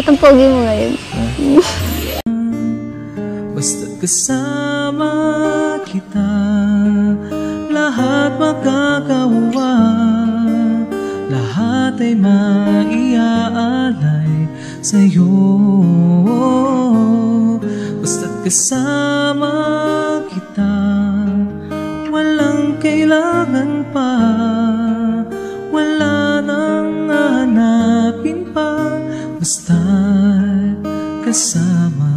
Ba't ang pogi mo ngayon? Basta kasama kita Lahat makakawa Lahat ay maiaalay sa'yo Basta't kasama kita Walang kailangan pa Basta't kasama